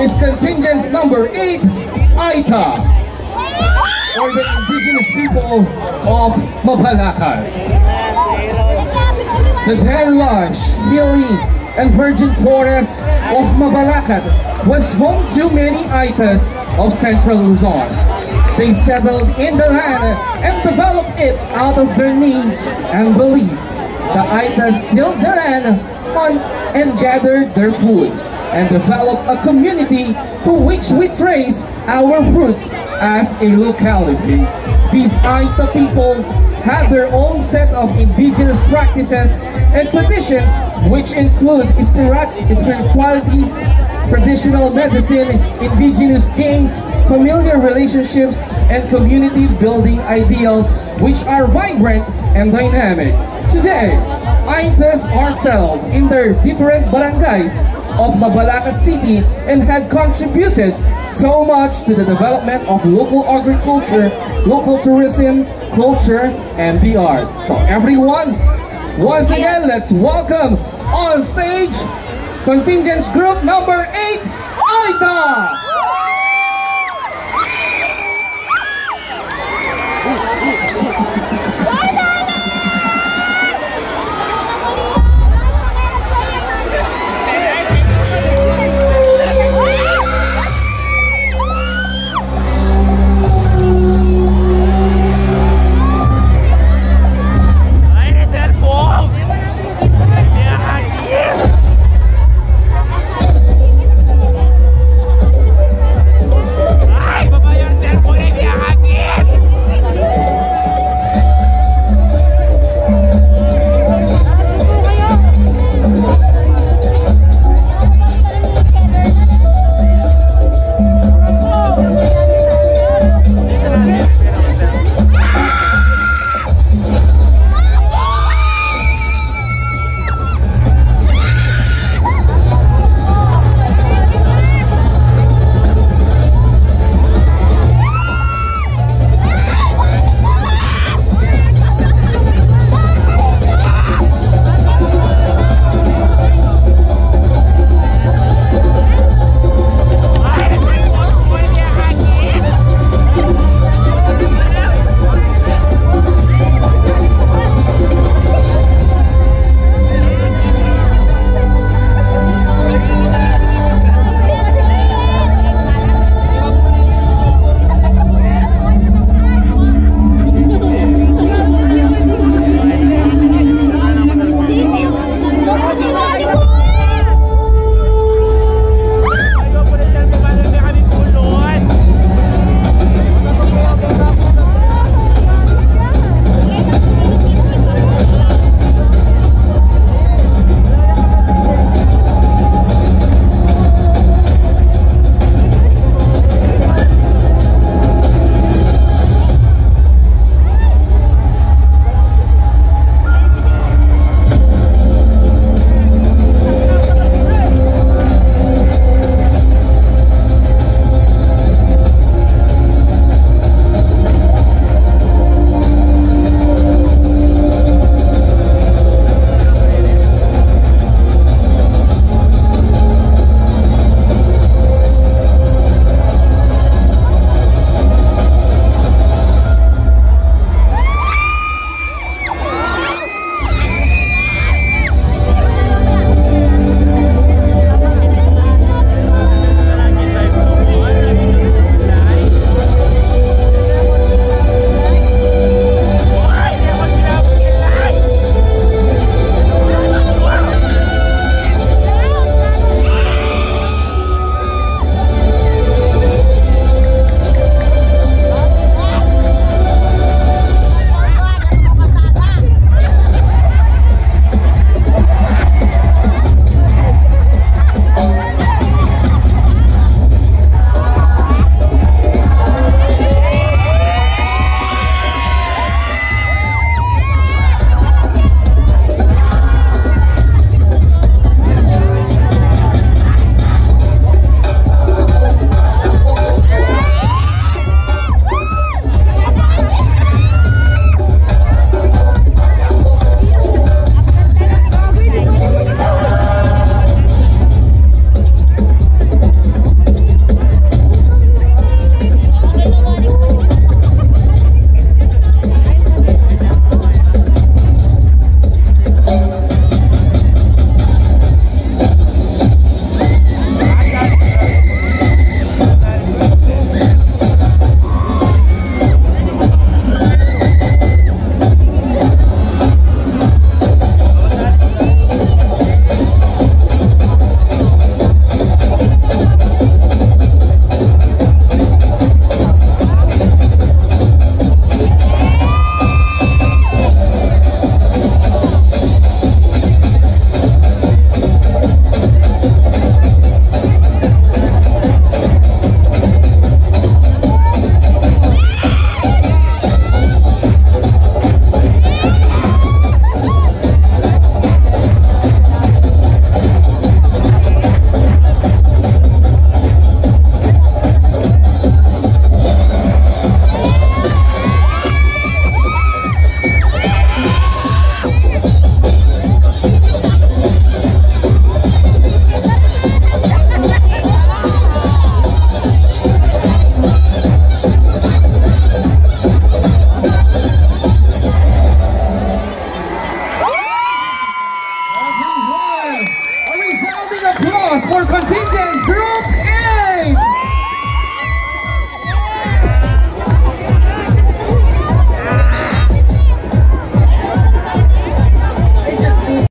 is contingent number 8, Aita, or the indigenous people of Mabalacat. The then lush, hilly, and virgin forest of Mabalacat was home to many Aitas of central Luzon. They settled in the land and developed it out of their needs and beliefs. The Aitas tilled the land on and gathered their food and develop a community to which we trace our roots as a locality. These Aita people have their own set of indigenous practices and traditions which include spirit spiritualities, traditional medicine, indigenous games, familiar relationships, and community building ideals which are vibrant and dynamic. Today, Aitas are settled in their different barangays of Mabalacat City and had contributed so much to the development of local agriculture, local tourism, culture, and the arts. So everyone, once again, let's welcome on stage contingent group number 8. for contingent.